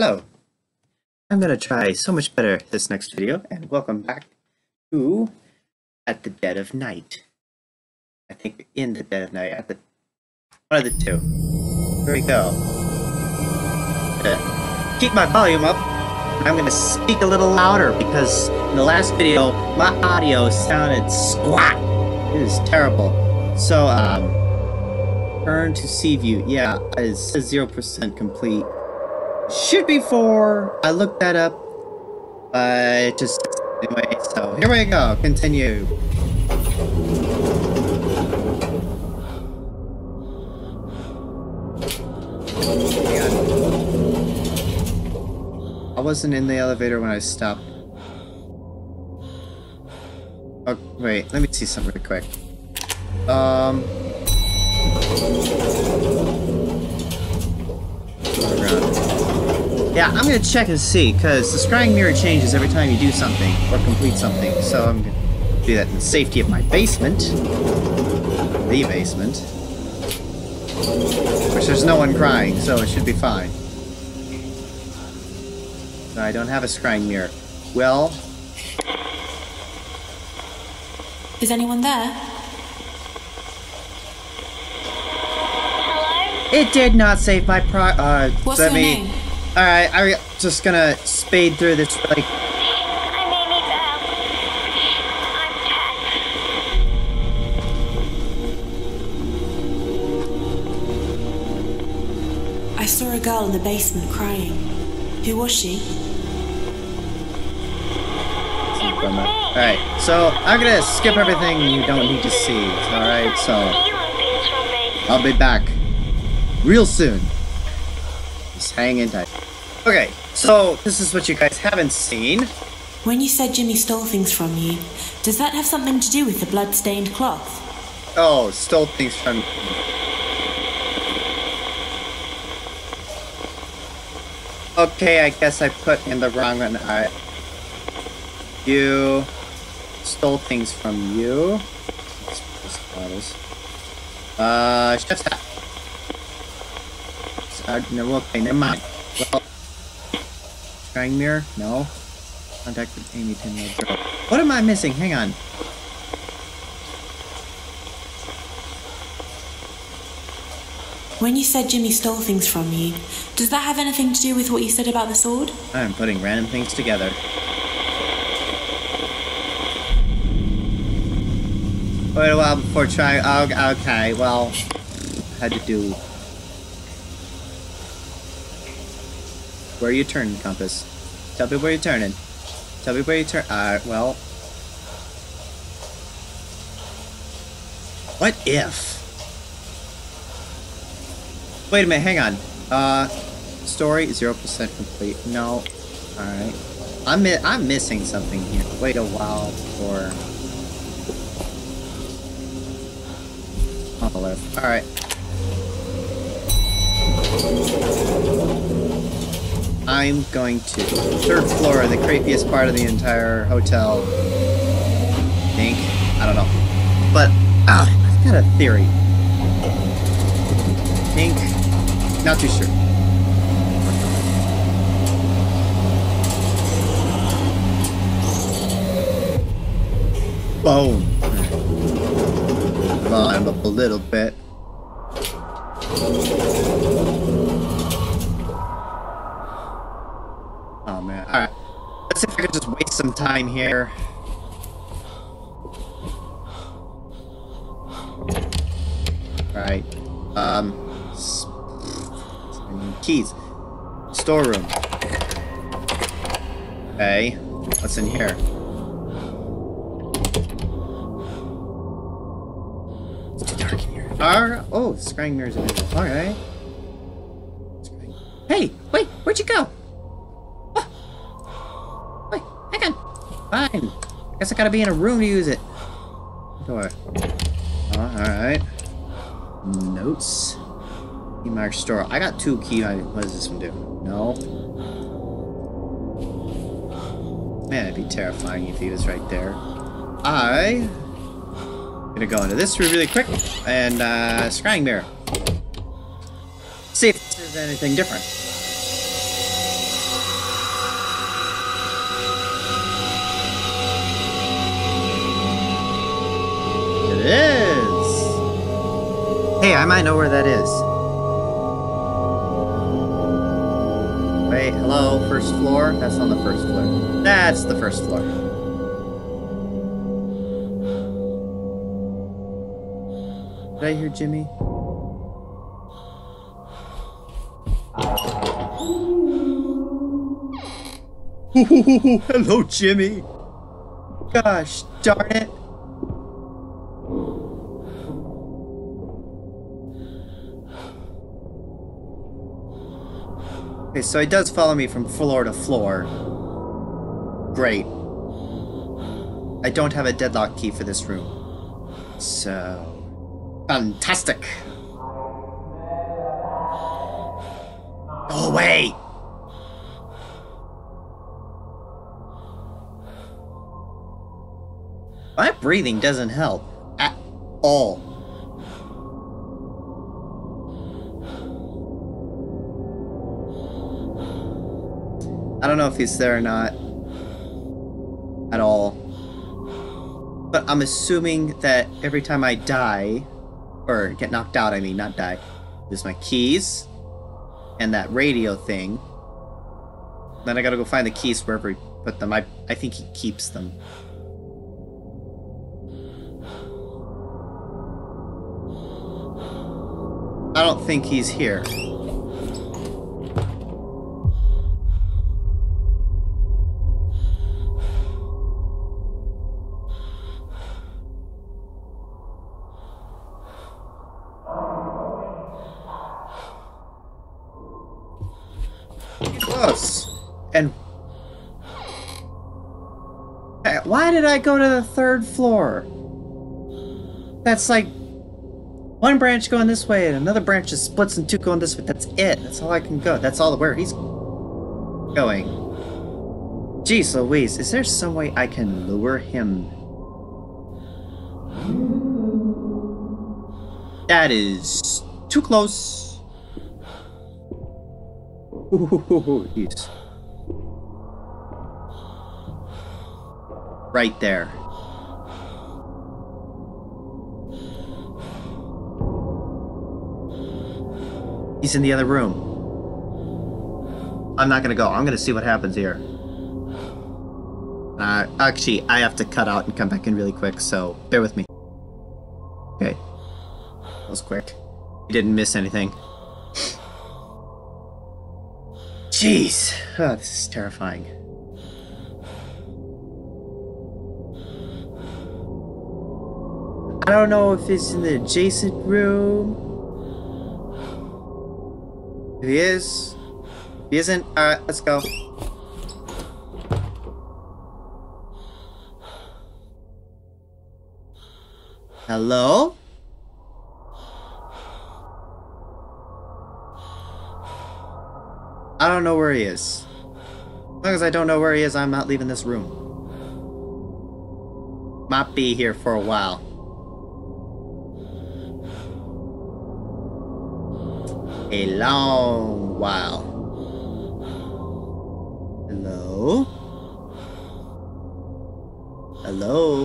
Hello. I'm gonna try so much better this next video, and welcome back to At the Dead of Night. I think in the dead of night, at the one of the two. Here we go. Uh, keep my volume up. I'm gonna speak a little louder because in the last video my audio sounded squat. It is terrible. So um turn to sea view. Yeah, it says zero percent complete. Should be four. I looked that up. But just anyway, so here we go. Continue. I wasn't in the elevator when I stopped. Oh, wait, let me see something real quick. Um... Yeah, I'm gonna check and see, because the scrying mirror changes every time you do something, or complete something, so I'm gonna do that in the safety of my basement. The basement. Which there's no one crying, so it should be fine. No, I don't have a scrying mirror. Well... Is anyone there? Hello? It did not save my pro- uh, What's let your me- name? Alright, I'm just gonna spade through this really I'm Amy Bell. I'm 10. I saw a girl in the basement crying. Who was she? It was me. Alright, so I'm gonna skip everything you don't need to see. Alright, so Stealing things from me. I'll be back real soon. Just hang in tight. Okay, so this is what you guys haven't seen. When you said Jimmy stole things from you, does that have something to do with the blood-stained cloth? Oh, stole things from. Okay, I guess I put in the wrong one. Alright. You stole things from you. Let's put this bottles. Uh, chef's hat. Uh, no, okay, never mind. Well, mirror? No. Contact with Amy 10 year old girl. What am I missing? Hang on. When you said Jimmy stole things from you, does that have anything to do with what you said about the sword? I'm putting random things together. Wait a while before trying. Oh, okay, well, had to do. Where are you turning, compass? Tell me where you're turning. Tell me where you turn. Uh, well. What if? Wait a minute, hang on. Uh, story 0% complete. No. Alright. I'm, mi I'm missing something here. Wait a while for... Alright. I'm going to third floor, the creepiest part of the entire hotel. I Think? I don't know. But, ah, I've got a theory. I Think? Not too sure. Boom. Climb up a little bit. Oh man. Alright. Let's see if I can just waste some time here. Alright. Um. keys. Storeroom. Okay. What's in here? It's too dark in here. Alright. Oh, scrying mirrors. Alright. Hey! Wait! Where'd you go? Oh. Wait, hang on. Fine. Guess I gotta be in a room to use it. Door. Oh, alright. Notes. Key mark store. I got two key. What does this one do? No. Man, it'd be terrifying if he was right there. I gonna go into this room really quick and uh, scrying mirror. See if there's anything different. I might know where that is. Wait, hello, first floor? That's on the first floor. That's the first floor. Did I hear Jimmy? Hello, Jimmy. Gosh, darn it. Okay, so he does follow me from floor to floor. Great. I don't have a deadlock key for this room. So. Fantastic! Go away! My breathing doesn't help at all. I don't know if he's there or not at all. But I'm assuming that every time I die, or get knocked out, I mean, not die, there's my keys and that radio thing. Then I gotta go find the keys wherever he put them. I, I think he keeps them. I don't think he's here. Close. And Hey, why did I go to the third floor? That's like one branch going this way and another branch just splits in two going this way. That's it. That's all I can go. That's all where he's going. Jeez Louise, is there some way I can lure him? That is too close. Ooh, he's right there. He's in the other room. I'm not gonna go. I'm gonna see what happens here. Uh, actually, I have to cut out and come back in really quick, so bear with me. Okay. That was quick. You didn't miss anything. Jeez. Oh, this is terrifying. I don't know if it's in the adjacent room. If he is, if he isn't, alright, let's go. Hello? I don't know where he is. As long as I don't know where he is, I'm not leaving this room. Might be here for a while. A long while. Hello? Hello?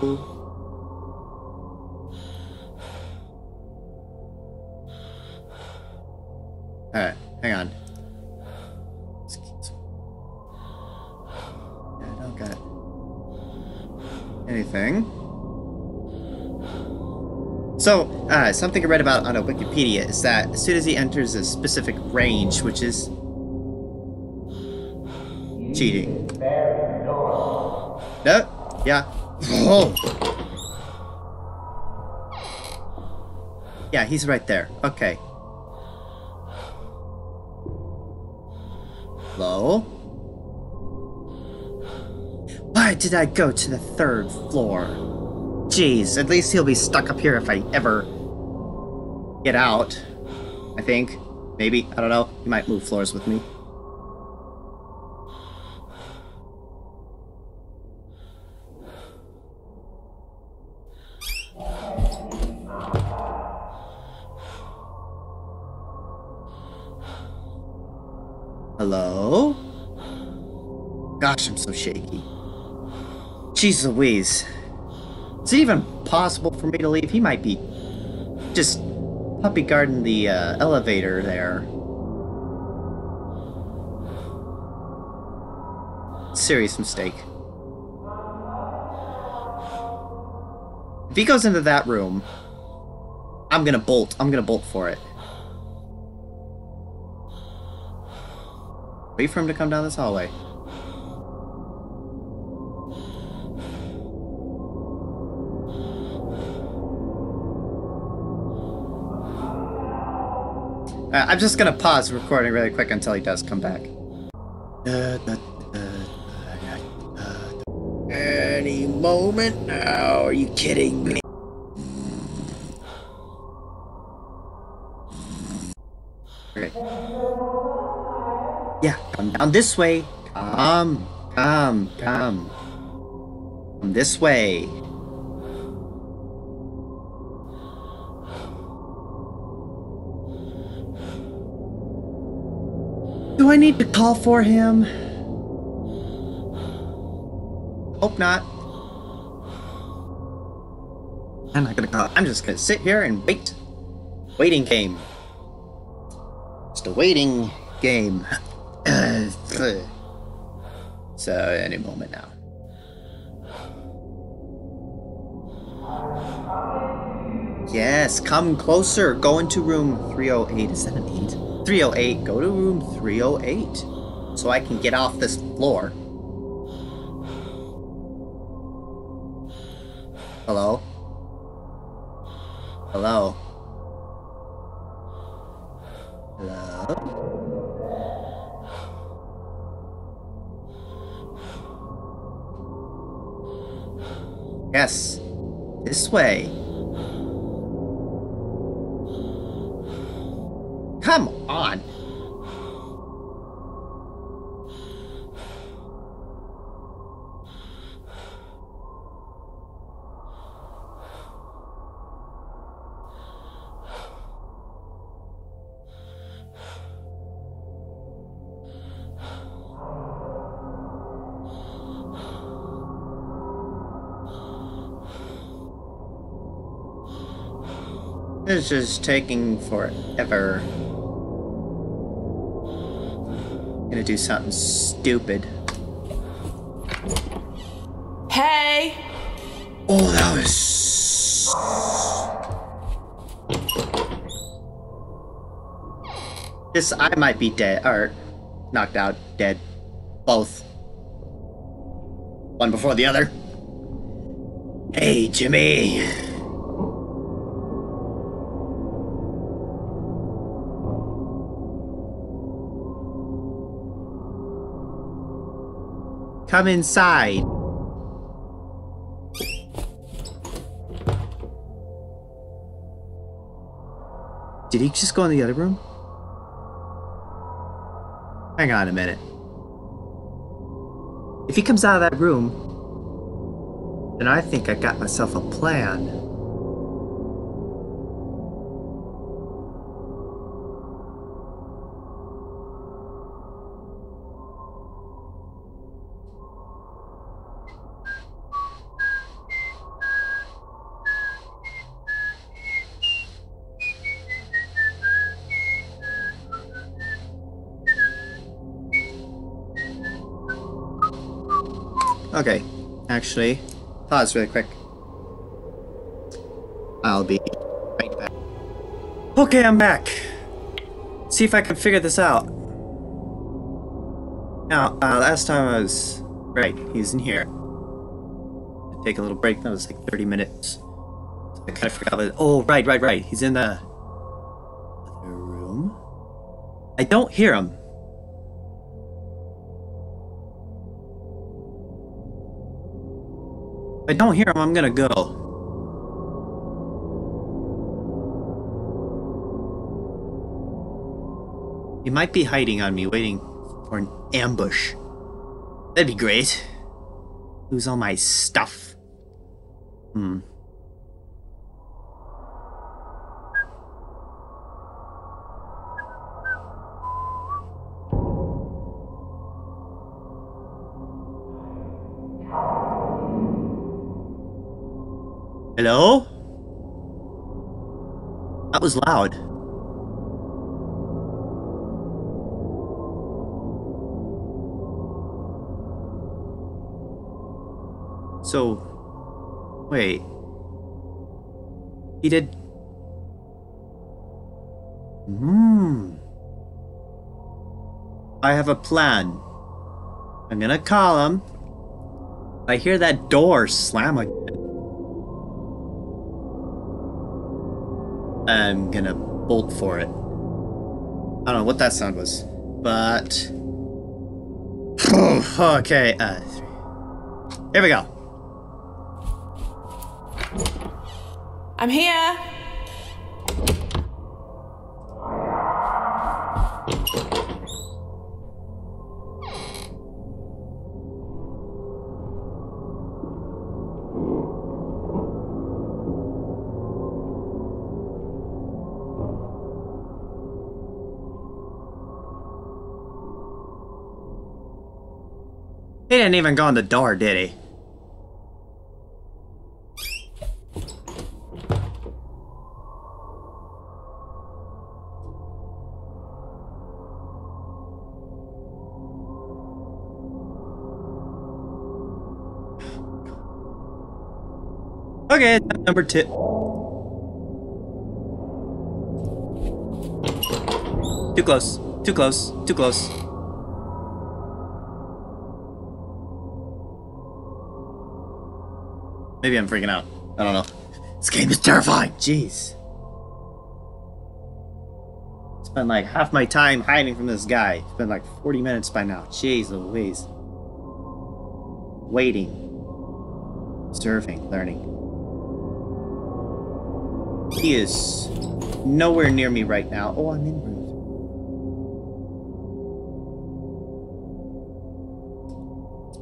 Alright, hang on. I don't got anything. So, uh, something I read about on a Wikipedia is that as soon as he enters a specific range, which is cheating. No? Yeah. Oh. Yeah, he's right there. Okay. Hello? Why did I go to the third floor? Jeez, at least he'll be stuck up here if I ever get out. I think. Maybe. I don't know. He might move floors with me. Hello? Gosh, I'm so shaky. Jeez Louise. Is it even possible for me to leave? He might be just puppy guarding the uh, elevator there. Serious mistake. If he goes into that room, I'm gonna bolt. I'm gonna bolt for it. Wait for him to come down this hallway. Uh, I'm just gonna pause the recording really quick until he does come back. Any moment now? Are you kidding me? Okay. Yeah, come down this way. Come, come, come. Come this way. I need to call for him? Hope not. I'm not gonna call. I'm just gonna sit here and wait. Waiting game. Just a waiting game. so any moment now. Yes, come closer. Go into room 308. Is that an 8? 308. Go to room 308. So I can get off this floor. Hello? Hello? Hello? Yes. This way. Come on. This is taking forever. Do something stupid. Hey! Oh, that was. This, I might be dead, or knocked out, dead. Both. One before the other. Hey, Jimmy. Come inside. Did he just go in the other room? Hang on a minute. If he comes out of that room, then I think I got myself a plan. Actually, pause really quick. I'll be right back. Okay, I'm back. See if I can figure this out. Now, uh, last time I was right. He's in here. Take a little break. That was like 30 minutes. So I kind of forgot. Oh, right, right, right. He's in the other room. I don't hear him. Don't hear him, I'm gonna go. He might be hiding on me, waiting for an ambush. That'd be great. Lose all my stuff. Hmm. Hello? That was loud. So, wait. He did. Hmm. I have a plan. I'm gonna call him. I hear that door slam again. I'm gonna bolt for it. I don't know what that sound was, but. okay, uh. Here we go. I'm here. He didn't even go in the door, did he? Okay, number two. Too close. Too close. Too close. Maybe I'm freaking out. I don't know. This game is terrifying. Jeez. Spent like half my time hiding from this guy. It's been like 40 minutes by now. Jeez Louise. Waiting. Observing. Learning. He is nowhere near me right now. Oh, I'm in room.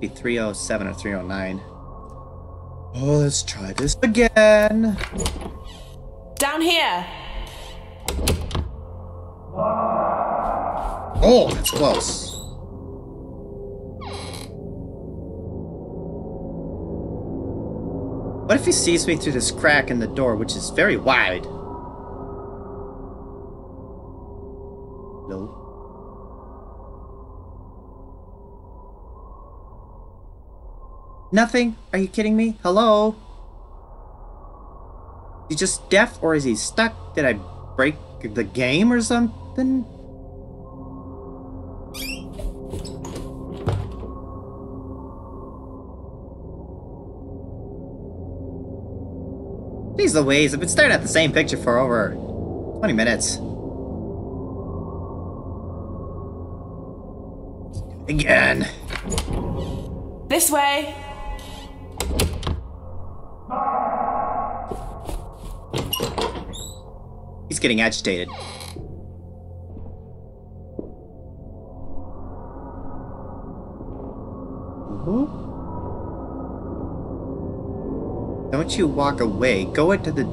Be 307 or 309. Oh, let's try this again. Down here. Oh, that's close. What if he sees me through this crack in the door, which is very wide? Nothing? Are you kidding me? Hello? He just deaf or is he stuck? Did I break the game or something? Jeez Louise, I've been staring at the same picture for over 20 minutes. Again. This way. Getting agitated. Mhm. Don't you walk away. Go into the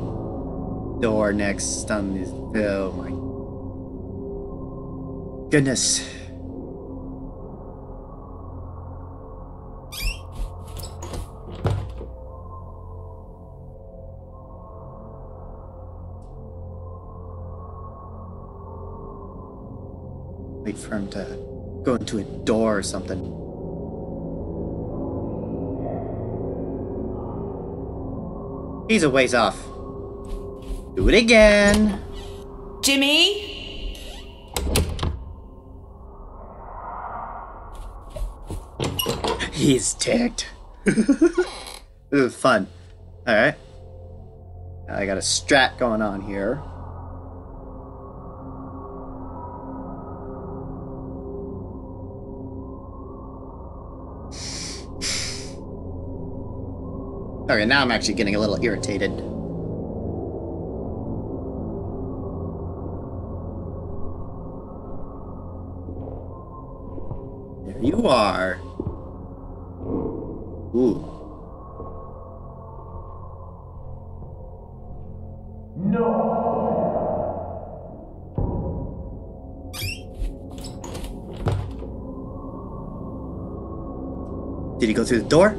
door next on this. Oh my goodness. Wait for him to go into a door or something. He's a ways off. Do it again. Jimmy? He's ticked. Ooh, fun. Alright. I got a strat going on here. Okay, now I'm actually getting a little irritated. There you are. Ooh. No. Did he go through the door?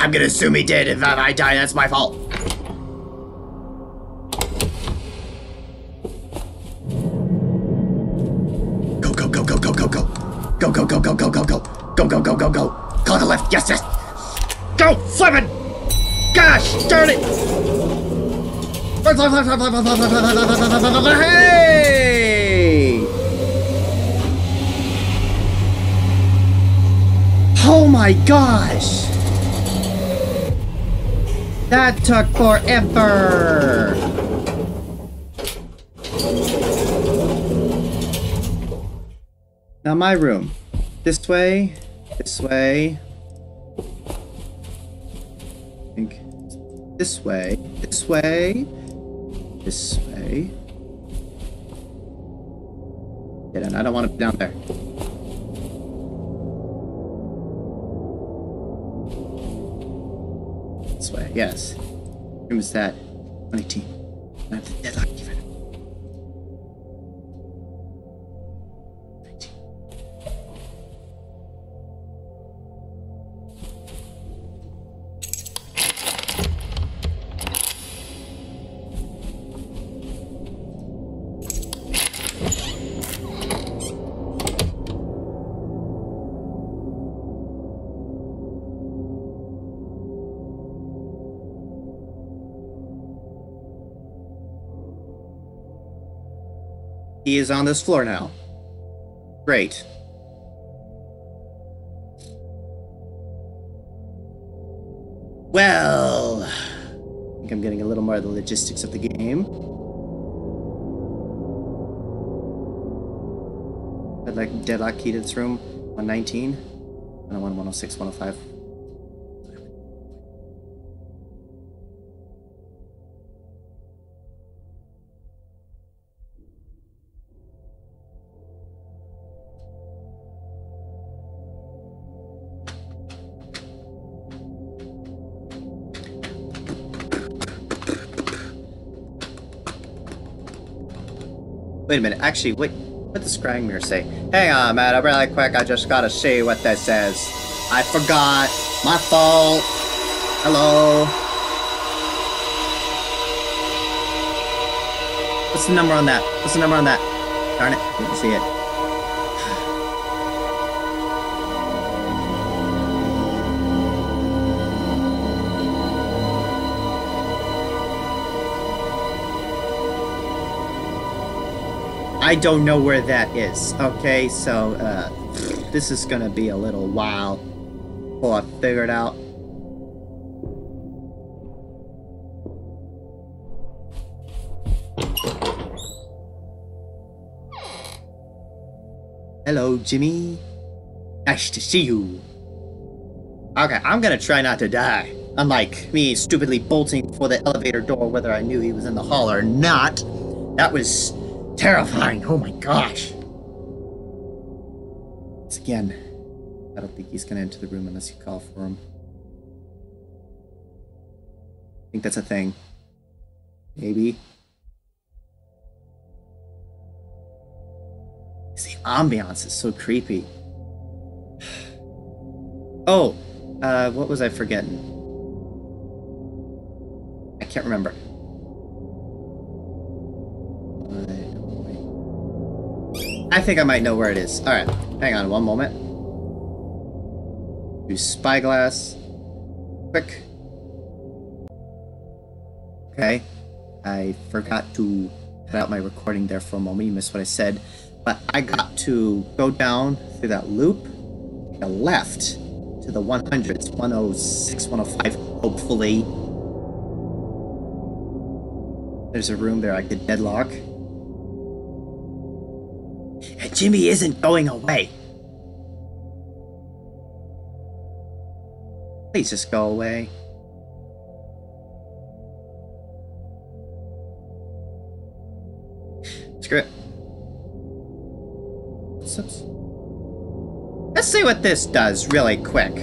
I'm gonna assume he did. and If I die, that's my fault. Go, go, go, go, go, go, go. Go, go, go, go, go, go, go. Go, go, go, go, go. Call the left. Yes, yes. Go, flippin'. Gosh, darn it. Hey! Oh my gosh! That took forever! Now my room. This way, this way. I think this way, this way, this way. Get in, I don't want to be down there. yes. Who was that 19. The deadline. He is on this floor now. Great. Well, I think I'm getting a little more of the logistics of the game. Deadlock, deadlock key to this room 119, 101, 106, 105. Wait a minute. Actually, wait. What does Scrying Mirror say? Hang on, man. I'm really quick. I just gotta see what this says. I forgot. My fault. Hello. What's the number on that? What's the number on that? Darn it. Didn't see it. I don't know where that is. Okay, so uh, this is gonna be a little while before I figure it out. Hello, Jimmy. Nice to see you. Okay, I'm gonna try not to die. Unlike me stupidly bolting for the elevator door whether I knew he was in the hall or not. That was terrifying. Oh my gosh. Once again, I don't think he's gonna enter the room unless you call for him. I think that's a thing. Maybe. The ambiance is so creepy. Oh, uh, what was I forgetting? I can't remember. I think I might know where it is. Alright, hang on one moment. Do spyglass. Quick. Okay. I forgot to cut out my recording there for a moment. You missed what I said. But I got to go down through that loop, a left to the 100s, 106, 105, hopefully. There's a room there I could deadlock. Jimmy isn't going away. Please just go away. Screw it. Let's see what this does really quick.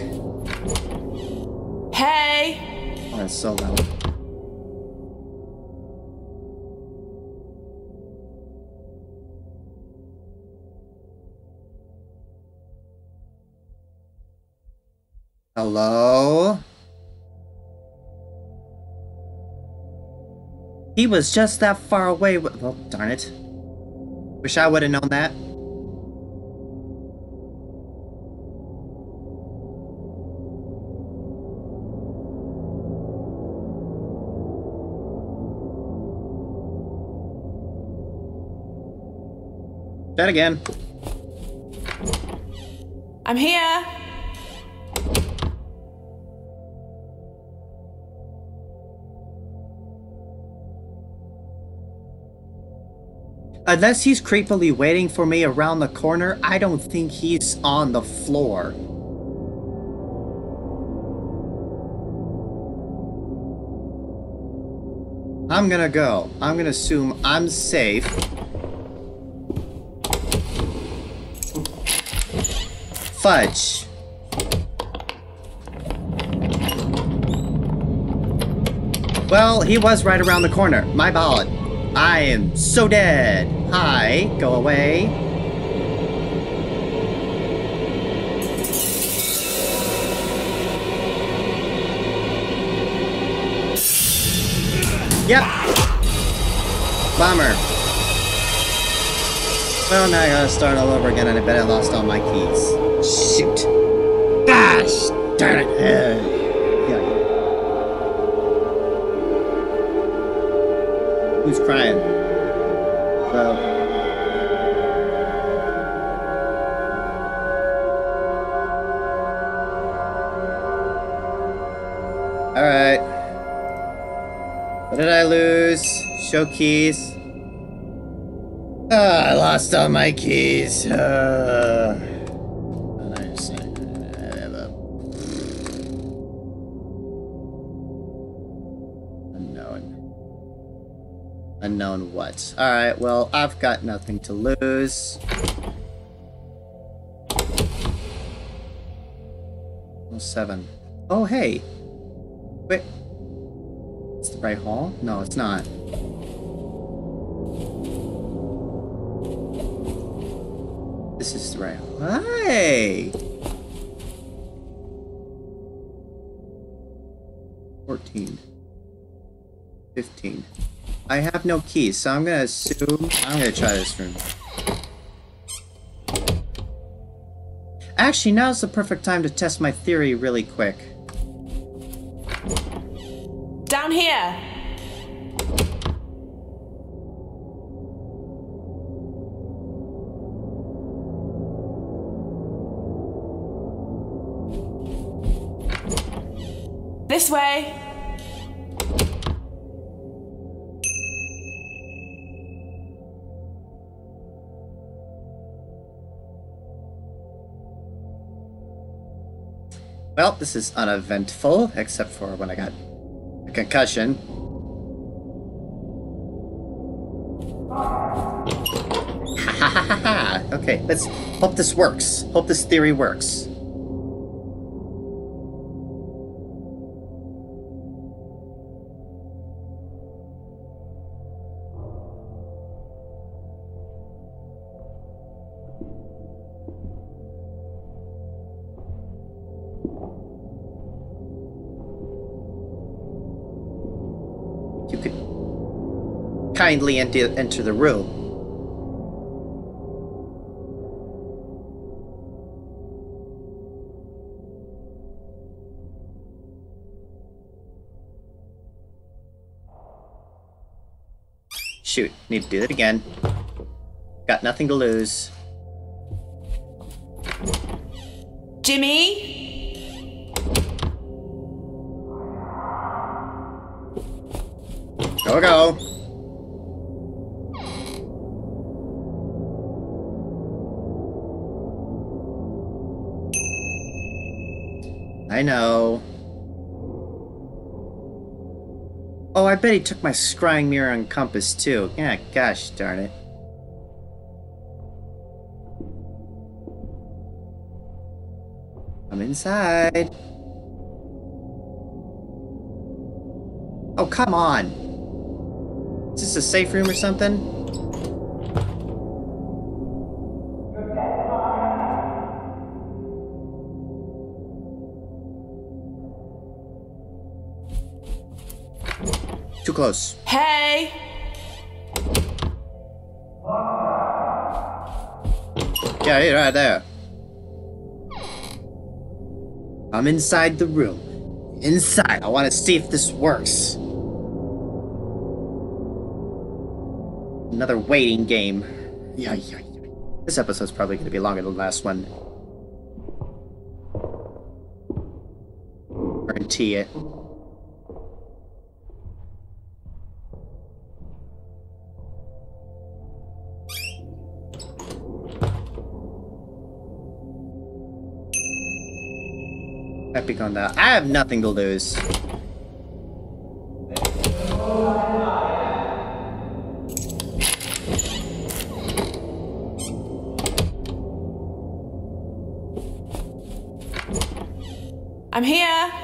Hey! Oh, that's so loud. Hello? He was just that far away. Well, oh, darn it. Wish I would have known that. That again. I'm here. Unless he's creepily waiting for me around the corner, I don't think he's on the floor. I'm gonna go. I'm gonna assume I'm safe. Fudge. Well, he was right around the corner. My bad. I am so dead. Hi, go away. Yep. Bomber. Well, now I gotta start all over again, and I bet I lost all my keys. Shoot. Gosh, darn it. Who's crying? So. Alright. What did I lose? Show keys. Ah, I lost all my keys. Uh, Unknown what? Alright, well, I've got nothing to lose. Oh, seven. Oh, hey. Wait. It's the right hall? No, it's not. This is the right hall. Hey! 14. 15. I have no keys, so I'm gonna assume... I'm gonna try this room. Actually, now's the perfect time to test my theory really quick. Down here. This way. Well, this is uneventful, except for when I got a concussion. Okay, let's hope this works. Hope this theory works. Kindly enter, enter the room. Shoot, need to do that again. Got nothing to lose. Jimmy? Go, go! I know. Oh, I bet he took my scrying mirror and compass too. Yeah, gosh darn it. I'm inside. Oh, come on. Is this a safe room or something? Close. Hey! Yeah, you're right there. I'm inside the room. Inside. I want to see if this works. Another waiting game. Yeah, yeah, yeah. This episode's probably going to be longer than the last one. Guarantee it. Epic on that. I have nothing to lose. I'm here!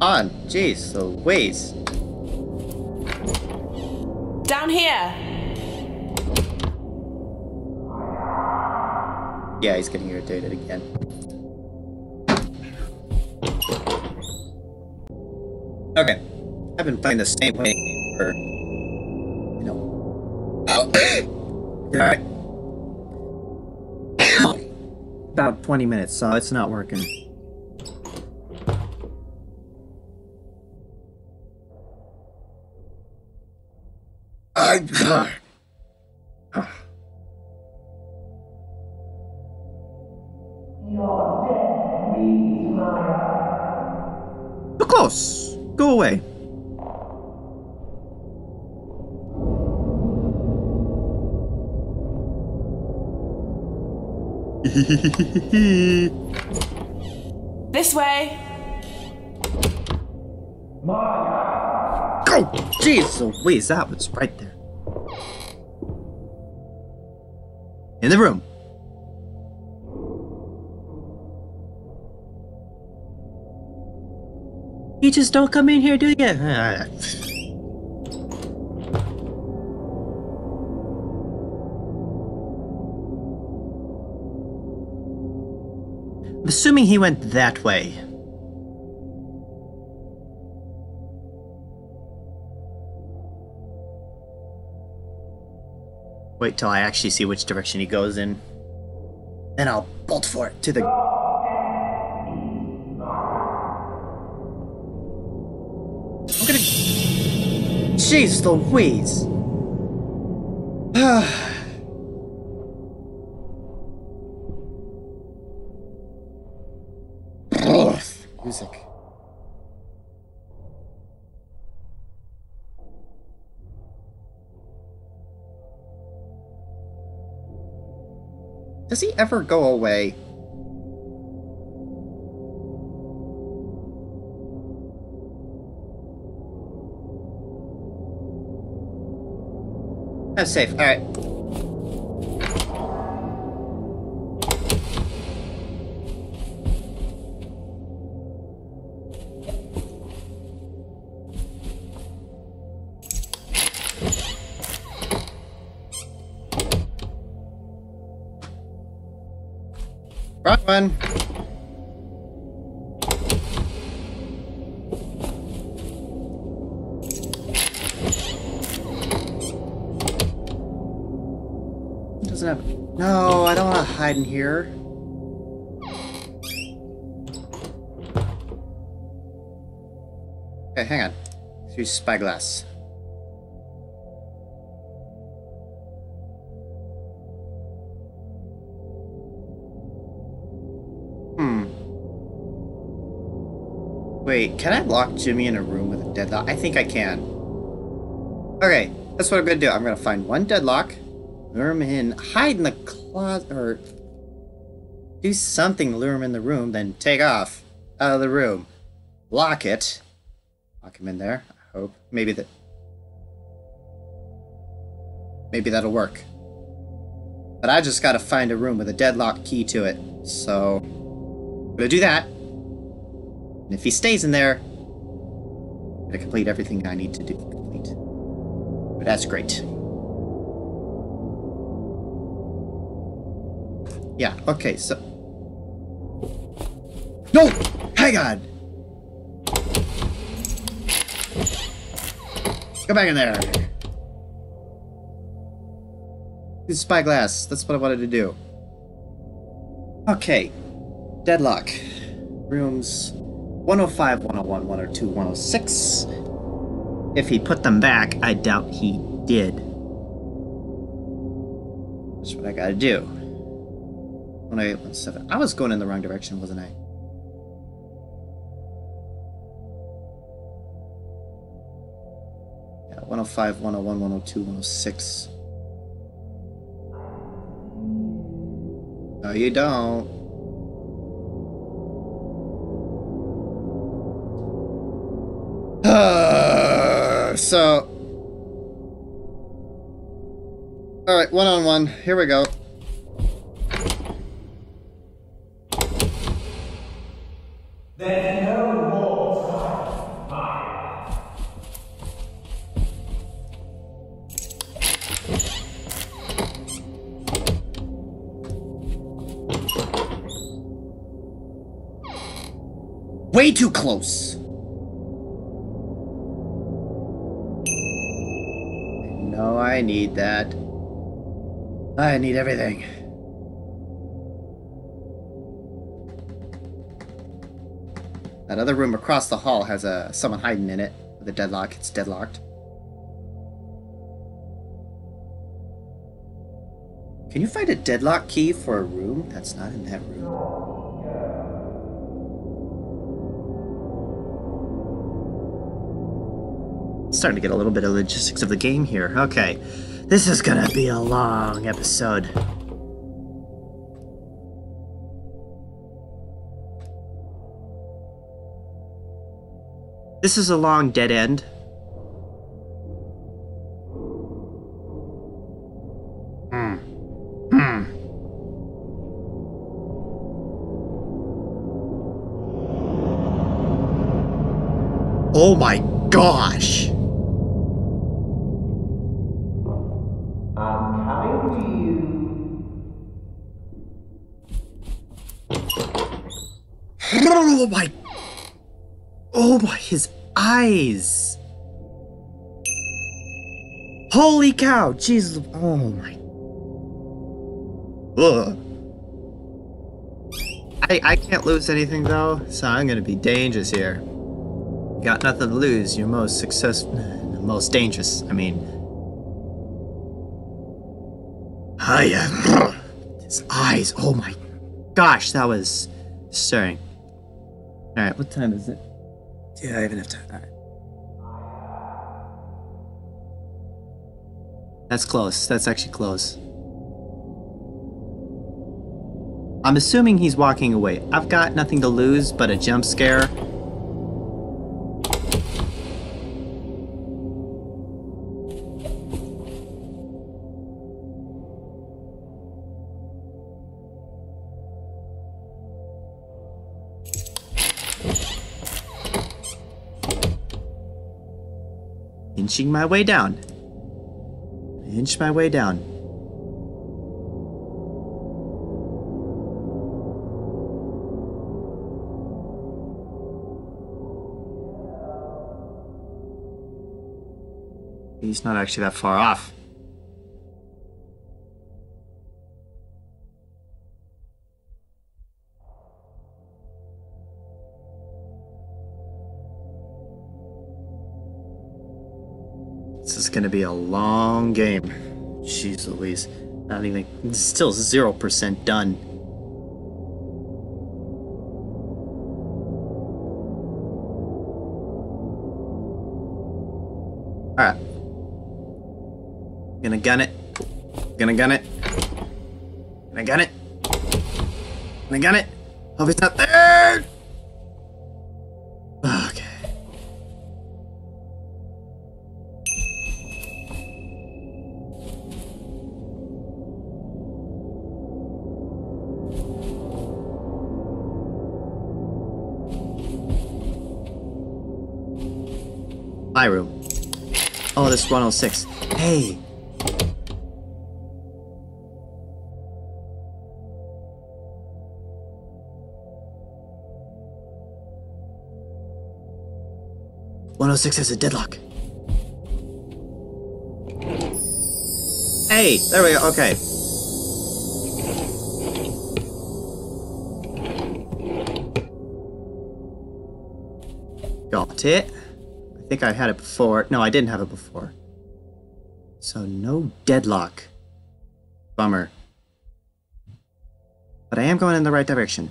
On. Jeez Louise. Down here! Yeah, he's getting irritated again. Okay. I've been playing the same way for, you know, about 20 minutes, so it's not working. This way! Go! Jeez Louise, that was right there. In the room. You just don't come in here, do you? Assuming he went that way. Wait till I actually see which direction he goes in. Then I'll bolt for it to the. I'm gonna. Jeez Louise! Music. Does he ever go away? That's safe. Alright. One. Doesn't have. No, I don't want to hide in here. Okay, hang on. Let's use spyglass. Wait, can I lock Jimmy in a room with a deadlock? I think I can. Okay, that's what I'm gonna do. I'm gonna find one deadlock, lure him in, hide in the closet, or do something to lure him in the room, then take off out of the room. Lock it. Lock him in there, I hope. Maybe that. Maybe that'll work. But I just gotta find a room with a deadlock key to it, so. I'm gonna do that. And if he stays in there, I'm gonna complete everything I need to do complete. That's great. Yeah, okay, so... No! Hang on! Go back in there! Use spyglass. That's what I wanted to do. Okay. Deadlock. Rooms 105, 101, 102, 106. If he put them back, I doubt he did. That's what I gotta do. 10817. I was going in the wrong direction, wasn't I? Yeah, 105, 101, 102, 106. No, you don't. So. Alright, one on one. Here we go. Way too close. I need that. I need everything. That other room across the hall has a someone hiding in it. With a deadlock, it's deadlocked. Can you find a deadlock key for a room that's not in that room? Starting to get a little bit of logistics of the game here. Okay, this is gonna be a long episode. This is a long dead end. Hmm. Hmm. Oh my gosh! Oh my. Oh my, his eyes. Holy cow, Jesus. Oh my. Ugh. I, I can't lose anything though, so I'm gonna be dangerous here. Got nothing to lose, you're most successful, most dangerous, I mean. Hiya. His eyes, oh my gosh, that was stirring. Alright, what time is it? Yeah, I even have enough time. Alright. That's close. That's actually close. I'm assuming he's walking away. I've got nothing to lose but a jump scare. Inching my way down. Inch my way down. He's not actually that far off. Is gonna be a long game. Jeez Louise. Not even still zero percent done. Alright. Gonna gun it. Gonna gun it. Gonna gun it. Gonna gun it. Hope he's not there! Room. Oh, this 106. Hey. One oh six has a deadlock. Hey, there we go. Okay. Got it. I think I had it before. No, I didn't have it before. So no deadlock. Bummer. But I am going in the right direction.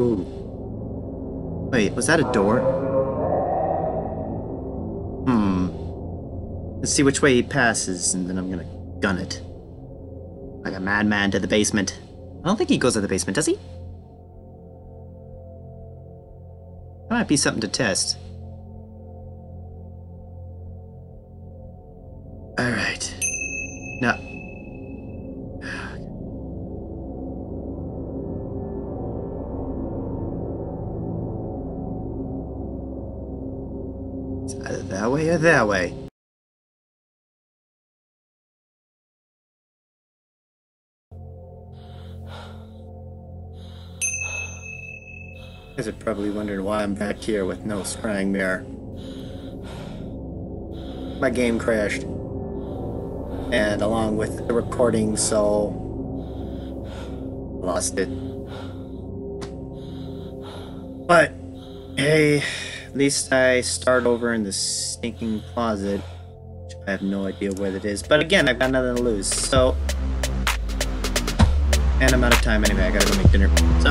Ooh. Wait, was that a door? Let's see which way he passes, and then I'm gonna gun it. Like a madman to the basement. I don't think he goes to the basement, does he? That might be something to test. Alright. Now. It's either that way or that way. You guys are probably wondering why I'm back here with no scrying mirror. My game crashed. And along with the recording, so lost it. But hey, at least I start over in the stinking closet. Which I have no idea where that is. But again, I've got nothing to lose, so and I'm out of time anyway, I gotta go make dinner. So